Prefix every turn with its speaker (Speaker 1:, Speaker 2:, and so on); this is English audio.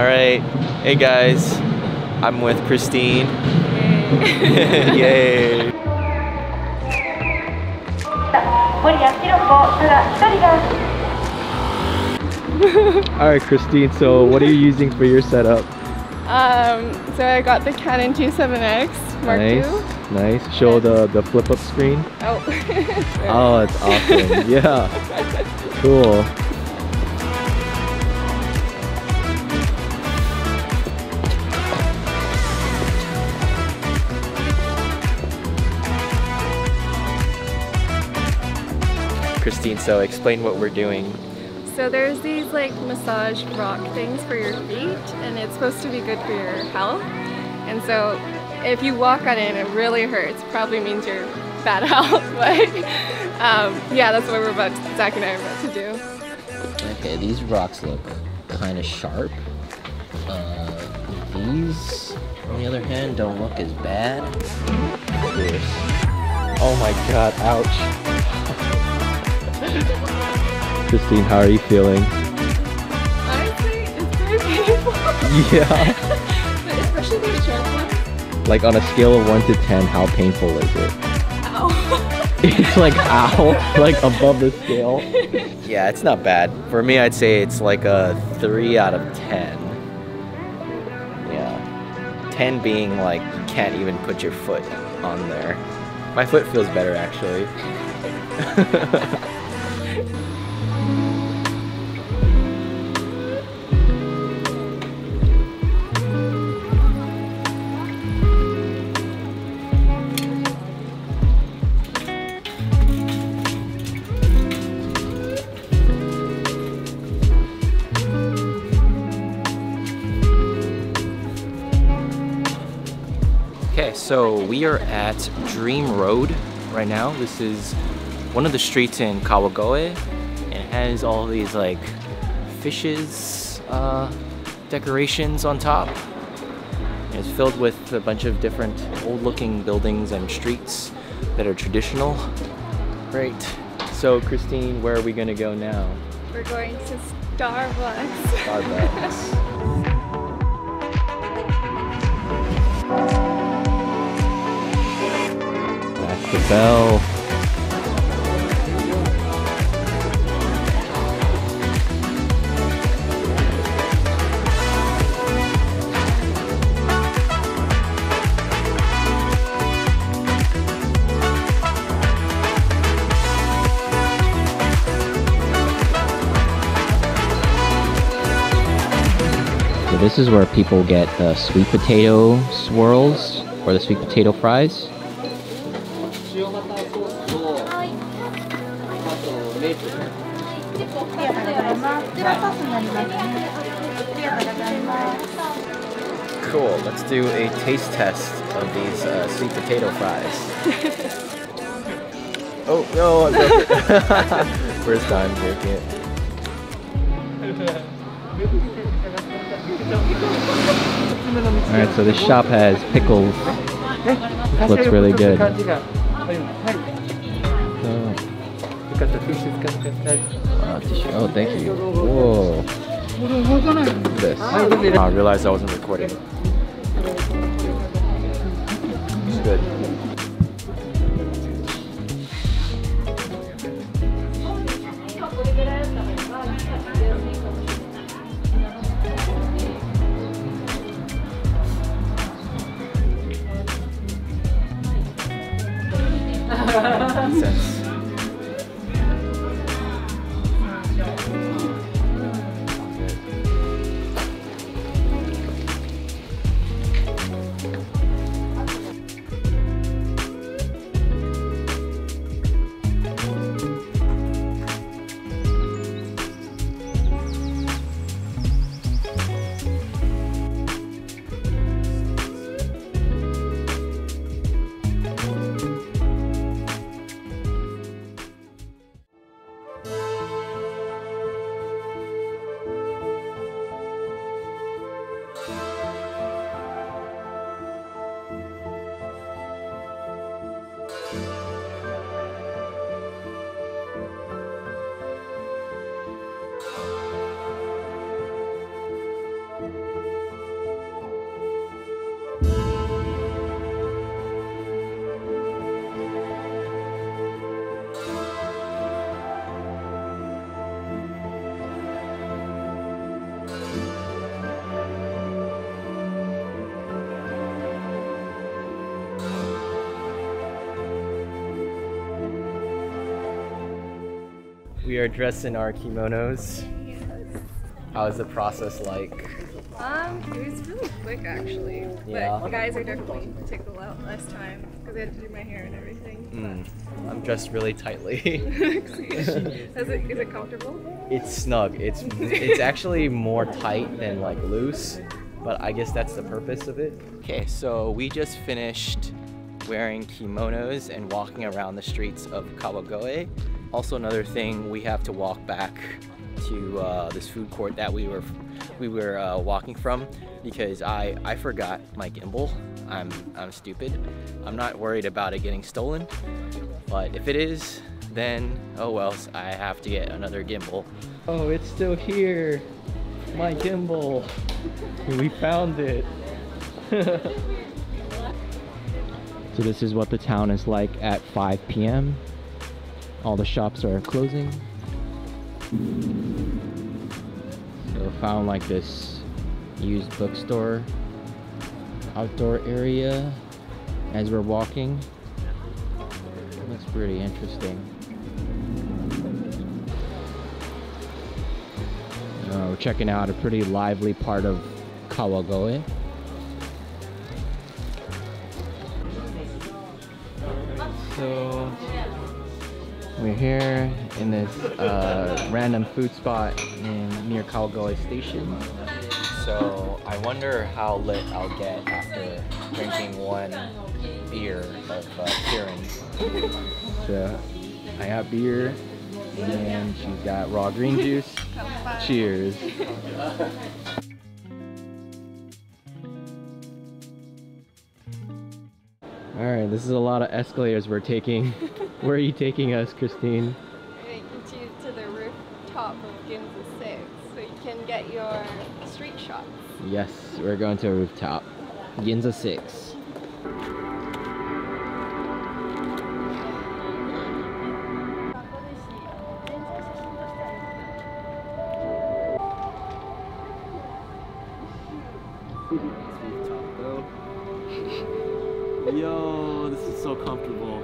Speaker 1: All right. Hey guys, I'm with Christine. Yay.
Speaker 2: Yay.
Speaker 1: All right, Christine. So, what are you using for your setup?
Speaker 3: Um, so I got the Canon G7X Mark
Speaker 1: nice,
Speaker 3: II.
Speaker 1: Nice. Show the the flip up screen.
Speaker 3: Oh.
Speaker 1: oh, it's awesome. Yeah. cool. Christine, so explain what we're doing.
Speaker 3: So there's these like massage rock things for your feet and it's supposed to be good for your health. And so if you walk on it and it really hurts, probably means you're bad health. but um, yeah, that's what we're about, to, Zac and I are about to do.
Speaker 4: Okay, these rocks look kind of sharp. Uh, these, on the other hand, don't look as bad.
Speaker 1: Oh my god, ouch. Christine, how are you feeling?
Speaker 3: Honestly, it's very painful.
Speaker 1: Yeah.
Speaker 3: but especially these sharp ones.
Speaker 1: Like on a scale of 1 to 10, how painful is it?
Speaker 3: Ow.
Speaker 1: It's like ow, like above the scale. Yeah, it's not bad. For me, I'd say it's like a 3 out of 10. Yeah. 10 being like you can't even put your foot on there. My foot feels better actually. so we are at Dream Road right now. This is one of the streets in Kawagoe. And it has all these like fishes uh, decorations on top. And it's filled with a bunch of different old looking buildings and streets that are traditional. Great. So Christine, where are we gonna go now?
Speaker 3: We're going to Starbucks.
Speaker 1: Starbucks. The bell.
Speaker 4: So this is where people get the sweet potato swirls or the sweet potato fries.
Speaker 2: ありがとうございます。こちらパスになりますね。ありがとうございます。
Speaker 1: Cool. Let's do a taste test of these uh, sweet potato fries. oh no! I broke it. First time breaking it. All right, so this shop has pickles. Looks really good. Oh. Wow, tissue. Oh, thank you. Whoa. This. I realized I wasn't recording. It's good. です。We are dressed in our kimonos. How is the process like?
Speaker 3: Um, it was really quick actually.
Speaker 1: Yeah.
Speaker 3: But the guys are definitely took a lot less time because I had to do my hair and everything.
Speaker 1: Mm, I'm dressed really tightly.
Speaker 3: is, it, is it comfortable?
Speaker 1: it's snug. It's it's actually more tight than like loose, but I guess that's the purpose of it. Okay, so we just finished wearing kimonos and walking around the streets of Kawagoe. Also, another thing, we have to walk back to uh, this food court that we were we were uh, walking from because I I forgot my gimbal. I'm I'm stupid. I'm not worried about it getting stolen, but if it is, then oh well. I have to get another gimbal. Oh, it's still here. My gimbal. We found it. so this is what the town is like at 5 p.m. All the shops are closing. So found like this used bookstore outdoor area as we're walking. Looks pretty interesting. Uh, we're checking out a pretty lively part of Kawagoe. So we're here in this uh, random food spot in near Kawagoe Station. So I wonder how lit I'll get after drinking one beer of uh, Kirin. So I got beer and she's got raw green juice. Cheers. All right, this is a lot of escalators we're taking. Where are you taking us, Christine?
Speaker 3: Take you to, to the rooftop of Ginza 6 so you can get your street shots.
Speaker 1: Yes, we're going to a rooftop. Ginza 6. Yo, this is so comfortable.